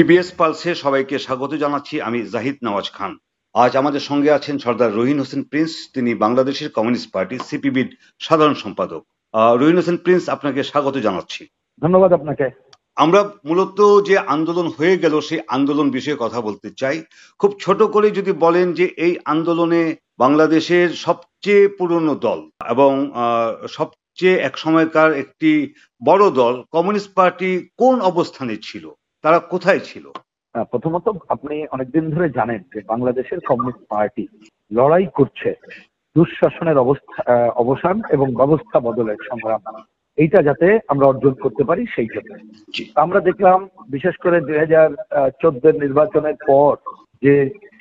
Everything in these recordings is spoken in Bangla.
টিপিএস পালসে সবাইকে স্বাগত জানাচ্ছি আমি জাহিদ নওয়াজ খান। আজ আমাদের সঙ্গে আছেন সর্দার রহিন হোসেন প্রিন্স তিনি বাংলাদেশের কমিউনিস্ট পার্টি সিপিবির সাধারণ সম্পাদক। রহিন হোসেন প্রিন্স আপনাকে স্বাগত জানাচ্ছি। ধন্যবাদ আপনাকে। আমরা মূলত যে আন্দোলন হয়ে গেল সেই আন্দোলন বিষয়ে কথা বলতে চাই। খুব ছোট করে যদি বলেন যে এই আন্দোলনে বাংলাদেশের সবচেয়ে পুরনো দল এবং আহ, সবচেয়ে এক সময়কার একটি বড় দল কমিউনিস্ট পার্টি কোন অবস্থানে ছিল? তারা কোথায় ছিল? প্রথমত আপনি অনেকদিন ধরে জানেন যে বাংলাদেশের কমিউনিস্ট পার্টি লড়াই করছে দুঃশাসনের অবস্থা অবসান এবং ব্যবস্থা বদলের সংগ্রাম। এইটা যাতে আমরা অর্জন করতে পারি সেই জন্য। আমরা দেখলাম বিশেষ করে দুই হাজার চোদ্দের নির্বাচনের পর যে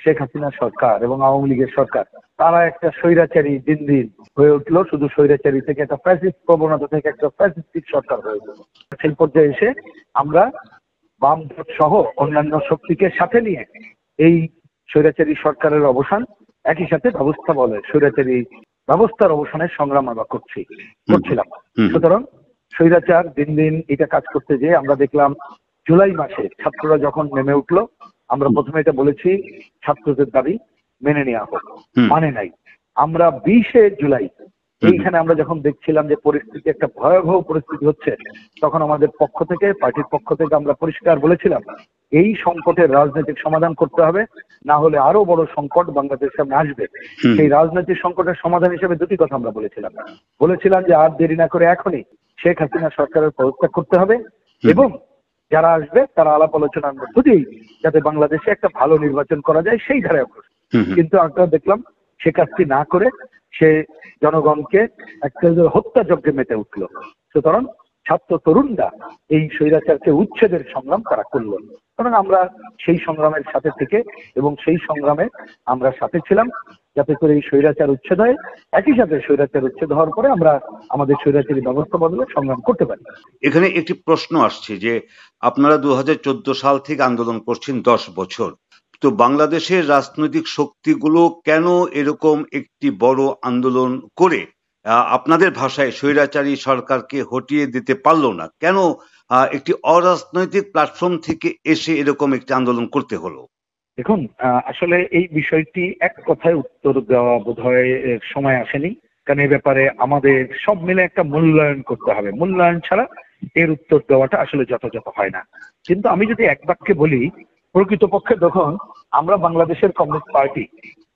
শেখ হাসিনা সরকার এবং আওয়ামী লীগের সরকার তারা একটা স্বৈরাচারী দিন দিন হয়ে উঠল। শুধু স্বৈরাচারী থেকে একটা ফ্যাসিস্ট প্রবণতা থেকে একটা ফ্যাসিস্টিক সরকার হয়ে উঠল। সেই পর্যায়ে এসে আমরা বাম জোট সহ অন্যান্য শক্তিকে সাথে নিয়ে এই স্বৈরাচারী সরকারের অবসান একই সাথে ব্যবস্থা বলে স্বৈরাচারী ব্যবস্থার অবসানের সংগ্রাম আমরা করছি করছিলাম। সুতরাং স্বৈরাচার দিন দিন এটা কাজ করতে যেয়ে আমরা দেখলাম জুলাই মাসে ছাত্ররা যখন নেমে উঠল আমরা প্রথমে এটা বলেছি ছাত্রদের দাবি মেনে নেওয়া হোক। মানে নাই। আমরা বিশে জুলাই এইখানে আমরা যখন দেখছিলাম যে পরিস্থিতি একটা ভয়াবহ পরিস্থিতি হচ্ছে তখন আমাদের পক্ষ থেকে পার্টির পক্ষ থেকে আমরা পরিষ্কার বলেছিলাম এই সংকটের রাজনৈতিক সমাধান করতে হবে না হলে আরও বড় সংকট বাংলাদেশের সামনে আসবে। সেই রাজনৈতিক সংকটের সমাধান হিসেবে দুটি কথা আমরা বলেছিলাম। বলেছিলাম যে আর দেরি না করে এখনই শেখ হাসিনা সরকারের পদত্যাগ করতে হবে এবং যারা আসবে তারা আলাপ আলোচনার মধ্য দিয়েই যাতে বাংলাদেশে একটা ভালো নির্বাচন করা যায় সেই ধারায় অগ্রসর। কিন্তু আমরা দেখলাম সে কাজটি না করে সে জনগণকে একটা হত্যাযজ্ঞে মেতে উঠল। সুতরাং ছাত্র তরুণরা এই স্বৈরাচারকে উচ্ছেদের সংগ্রাম তারা করল। কারণ আমরা সেই সংগ্রামের সাথে থেকে এবং সেই সংগ্রামে আমরা সাথে ছিলাম। যাতে করে এই স্বৈরাচার উচ্ছেদ হয়। একই সাথে স্বৈরাচার উচ্ছেদ হওয়ার পরে আমরা আমাদের স্বৈরাচারী ব্যবস্থা বদলে সংগ্রাম করতে পারি। এখানে একটি প্রশ্ন আসছে যে, আপনারা দু হাজার চোদ্দ সাল থেকে আন্দোলন করছেন দশ বছর। তো বাংলাদেশের রাজনৈতিক শক্তিগুলো কেন এরকম একটি বড় আন্দোলন করে? আপনাদের ভাষায় স্বৈরাচারী সরকারকে হটিয়ে দিতে পারল না। কেন একটি অরাজনৈতিক প্ল্যাটফর্ম থেকে এসে এরকম একটি আন্দোলন করতে হলো? দেখুন আসলে এই বিষয়টি এক কথায় উত্তর দেওয়া বোধহয় সময় আসেনি। কারণ এই ব্যাপারে আমাদের সব মিলে একটা মূল্যায়ন করতে হবে। মূল্যায়ন ছাড়া এর উত্তর দেওয়াটা আসলে যথাযথ হয় না। কিন্তু আমি যদি এক বাক্যে বলি প্রকৃতপক্ষে যখন আমরা বাংলাদেশের কমিউনিস্ট পার্টি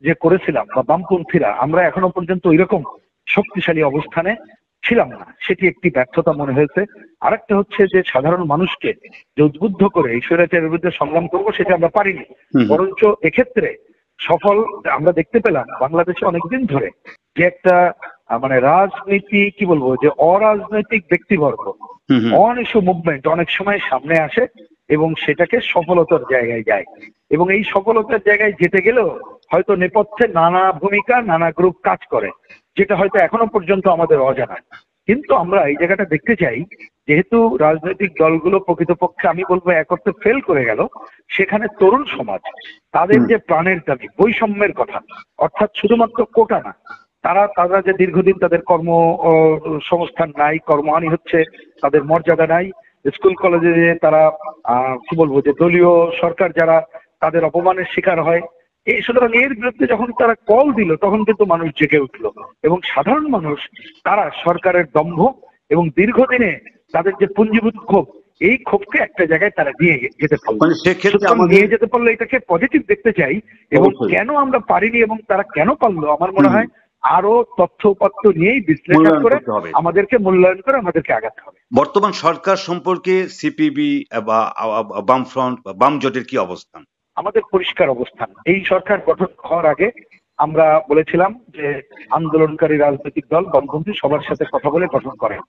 যে করেছিলাম বা বামপন্থীরা আমরা এখনও পর্যন্ত ওইরকম শক্তিশালী অবস্থানে ছিলাম না। সেটি একটি ব্যর্থতা মনে হয়েছে। আরেকটা হচ্ছে যে সাধারণ মানুষকে যে উদ্বুদ্ধ করে এই স্বৈরাচারের বিরুদ্ধে সংগ্রাম করব সেটা আমরা পারিনি। বরঞ্চ এক্ষেত্রে সফল আমরা দেখতে পেলাম বাংলাদেশে অনেকদিন ধরে যে একটা মানে রাজনীতি কি বলব যে অরাজনৈতিক ব্যক্তিবর্গ হুম হুম। অন ইস্যু মুভমেন্ট অনেক সময় সামনে আসে। এবং সেটাকে সফলতার জায়গায় যায়। এবং এই সফলতার জায়গায় যেতে গেলেও হয়তো নেপথ্যে নানা ভূমিকা নানা গ্রুপ কাজ করে যেটা হয়তো এখনও পর্যন্ত আমাদের অজানা। কিন্তু আমরা এই জায়গাটা দেখতে চাই যেহেতু রাজনৈতিক দলগুলো প্রকৃতপক্ষে আমি বলব এক অর্থে ফেল করে গেল সেখানে তরুণ সমাজ তাদের যে প্রাণের দাবি বৈষম্যের কথা অর্থাৎ শুধুমাত্র কোটা না তারা তারা যে দীর্ঘদিন তাদের কর্ম সংস্থান নাই কর্মহানি হচ্ছে তাদের মর্যাদা নাই স্কুল কলেজে যে তারা আহ, কি বলব যে দলীয় সরকার যারা তাদের অপমানের শিকার হয় এই সুতরাং এর বিরুদ্ধে যখন তারা কল দিল তখন কিন্তু মানুষ জেগে উঠল। এবং সাধারণ মানুষ তারা সরকারের দম্ভ এবং দীর্ঘদিনে তাদের যে পুঞ্জীভূত ক্ষোভ এই ক্ষোভকে একটা জায়গায় তারা নিয়ে যেতে পারল। মানে নিয়ে যেতে পারলে এটাকে পজিটিভ দেখতে চাই এবং কেন আমরা পারিনি এবং তারা কেন পারল আমার মনে হয় আরও তথ্য উপাত্ত নিয়েই বিশ্লেষণ করে আমাদেরকে মূল্যায়ন করে আমাদেরকে আগাতে হবে। বর্তমান সরকার সম্পর্কে সিপিবি বা বামফ্রন্ট বা বাম জোটের কি অবস্থান? আমাদের পরিষ্কার অবস্থান। এই সরকার গঠন হওয়ার আগে আমরা বলেছিলাম যে আন্দোলনকারী রাজনৈতিক দল বামপন্থী সবার সাথে কথা বলে গঠন করে।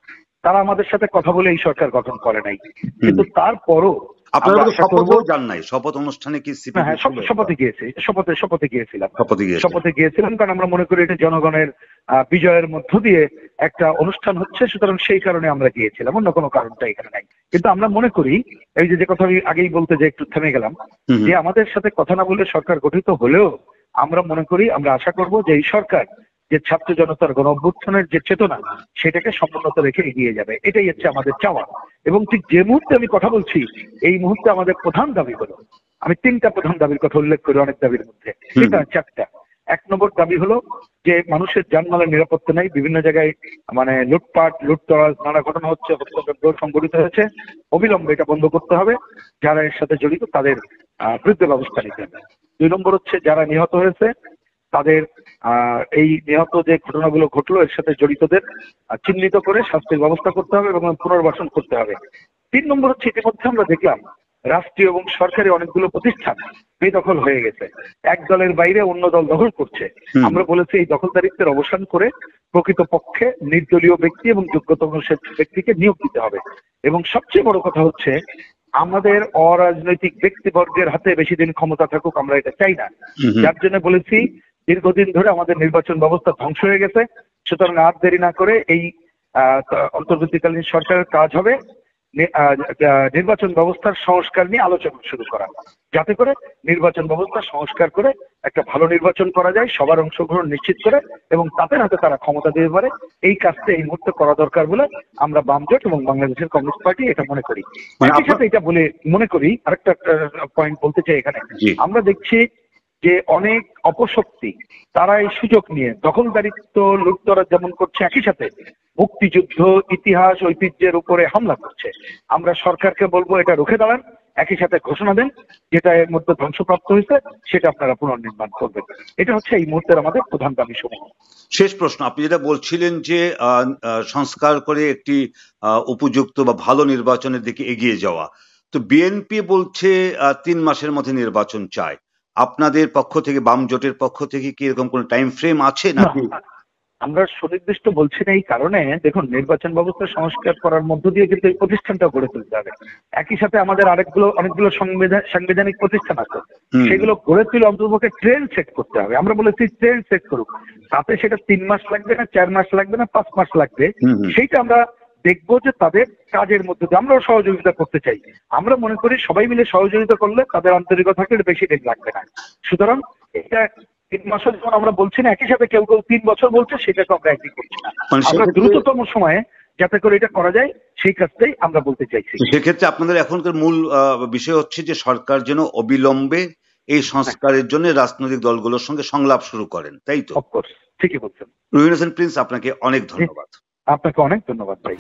তারা আমাদের সাথে কথা বলে এই সরকার গঠন করে নাই। কিন্তু তারপরও আপনারা আমরা তো আশা করব শপথও যান নাই শপথ অনুষ্ঠানে কি হ্যাঁ শপথে গিয়েছি শপথে শপথে গিয়েছিলাম। শপথে গিয়েছে শপথে গিয়েছিলাম কারণ আমরা মনে করি এটা জনগণের আহ, বিজয়ের মধ্য দিয়ে একটা অনুষ্ঠান হচ্ছে সুতরাং সেই কারণে আমরা গিয়েছিলাম অন্য কোনো কারণটা এখানে নাই। কিন্তু আমরা মনে করি এই যে যে কথা আমি আগেই বলতে যে একটু থেমে গেলাম। যে আমাদের সাথে কথা না বলে সরকার গঠিত হলেও আমরা মনে করি আমরা আশা করব যে এই সরকার যে ছাত্র জনতার গণ অভ্যুত্থানের যে চেতনা সেটাকে সমুন্নত রেখে এগিয়ে যাবে। এটাই হচ্ছে আমাদের চাওয়া। এবং ঠিক যে মুহূর্তে আমি কথা বলছি এই মুহূর্তে আমাদের প্রধান দাবি হলো আমি তিনটা প্রধান দাবির কথা উল্লেখ করি অনেক দাবির মধ্যে। এটা চারটা এক নম্বর দাবি হলো যে মানুষের যানমালের নিরাপত্তা নেই বিভিন্ন জায়গায় মানে লুটপাট লুটতরাজ নানা ঘটনা হচ্ছে হত্যাকাণ্ড সংঘটিত হয়েছে। অবিলম্বে এটা বন্ধ করতে হবে। যারা এর সাথে জড়িত তাদের আহ, বিরুদ্ধে ব্যবস্থা নিতে হবে। দুই নম্বর হচ্ছে যারা নিহত হয়েছে তাদের আহ, এই নিহত যে ঘটনাগুলো ঘটলো এর সাথে জড়িতদের চিহ্নিত করে শাস্তির ব্যবস্থা করতে হবে এবং পুনর্বাসন করতে হবে। তিন নম্বর হচ্ছে ইতিমধ্যে আমরা দেখলাম রাষ্ট্রীয় এবং সরকারি অনেকগুলো প্রতিষ্ঠান বেদখল হয়ে গেছে। এক দলের বাইরে অন্য দল দখল করছে। আমরা বলেছি এই দখলদারিত্বের অবসান করে প্রকৃত পক্ষে নির্দলীয় ব্যক্তি এবং যোগ্যতম ব্যক্তিকে নিয়োগ দিতে হবে। এবং সবচেয়ে বড় কথা হচ্ছে আমাদের অরাজনৈতিক ব্যক্তিবর্গের হাতে বেশি দিন ক্ষমতা থাকুক আমরা এটা চাই না। যার জন্য বলেছি দীর্ঘদিন ধরে আমাদের নির্বাচন ব্যবস্থা ধ্বংস হয়ে গেছে। সুতরাং আর দেরি না করে এই আহ, অন্তর্বর্তীকালীন সরকারের কাজ হবে। নির্বাচন ব্যবস্থার সংস্কার নিয়ে আলোচনা শুরু করা। যাতে করে নির্বাচন ব্যবস্থা সংস্কার করে একটা ভালো নির্বাচন করা যায় সবার অংশগ্রহণ নিশ্চিত করে এবং তাদের হাতে তারা ক্ষমতা দিতে পারে। এই কাজটা এই মুহূর্তে করা দরকার বলে আমরা বামজোট এবং বাংলাদেশের কমিউনিস্ট পার্টি এটা মনে করি। মানে সাথে এটা বলে মনে করি আরেকটা পয়েন্ট বলতে চাই এখানে। আমরা দেখছি যে অনেক অপশক্তি তারা এই সুযোগ নিয়ে দখলদারিত্ব, লুটতরাজ যেমন করছে, একই সাথে মুক্তিযুদ্ধ, ইতিহাস, ঐতিহ্যের উপরে হামলা করছে। আমরা সরকারকে বলব এটা রুখে দাঁড়ান, একই সাথে ঘোষণা দেন, যেটা এর মধ্যে ধ্বংসপ্রাপ্ত হয়েছে, সেটা আপনারা পুনর্নির্মাণ করবেন। এটা হচ্ছে এই মুহূর্তের আমাদের প্রধান দাবি সমূহ। শেষ প্রশ্ন, আপনি যেটা বলছিলেন যে সংস্কার করে একটি উপযুক্ত বা ভালো নির্বাচনের দিকে এগিয়ে যাওয়া। তো বিএনপি বলছে তিন মাসের মধ্যে নির্বাচন চায়। আপনাদের পক্ষ থেকে বাম জোটের পক্ষ থেকে কি এরকম কোনো টাইম ফ্রেম আছে নাকি? আমরা সুনির্দিষ্ট বলছি না এই কারণে। দেখুন নির্বাচন ব্যবস্থা সংস্কার করার মধ্য দিয়ে কিন্তু এই প্রতিষ্ঠানটা গড়ে তুলতে হবে। একই সাথে আমাদের আরেকগুলো অনেকগুলো সাংবিধানিক প্রতিষ্ঠান আছে। সেগুলো গড়ে তুলে অন্ততপক্ষে ট্রেন সেট করতে হবে। আমরা বলেছি ট্রেন সেট করুক। তাতে সেটা তিন মাস লাগবে না চার মাস লাগবে না পাঁচ মাস লাগবে। সেইটা আমরা দেখব যে তাদের কাজের মধ্যে দিয়ে আমরাও সহযোগিতা করতে চাই। আমরা মনে করি সবাই মিলে সহযোগিতা করলে তাদের আন্তরিকতা থাকলে বেশি দিন লাগবে না। সুতরাং এটা তিন যেমন আমরা বলছি না একই সাথে কেউ কেউ তিন বছর বলছে সেটাকে আমরা একই করছি না। মানে আমরা দ্রুততম সময়ে যাতে করে এটা করা যায় সেই কাজটাই আমরা বলতে চাইছি। সেক্ষেত্রে আপনাদের এখনকার মূল আহ, বিষয় হচ্ছে যে সরকার যেন অবিলম্বে এই সংস্কারের জন্য রাজনৈতিক দলগুলোর সঙ্গে সংলাপ শুরু করেন তাই তো? ঠিকই বলছেন। রুহিন হোসেন প্রিন্স আপনাকে অনেক ধন্যবাদ। আপনাকে অনেক ধন্যবাদ ভাই।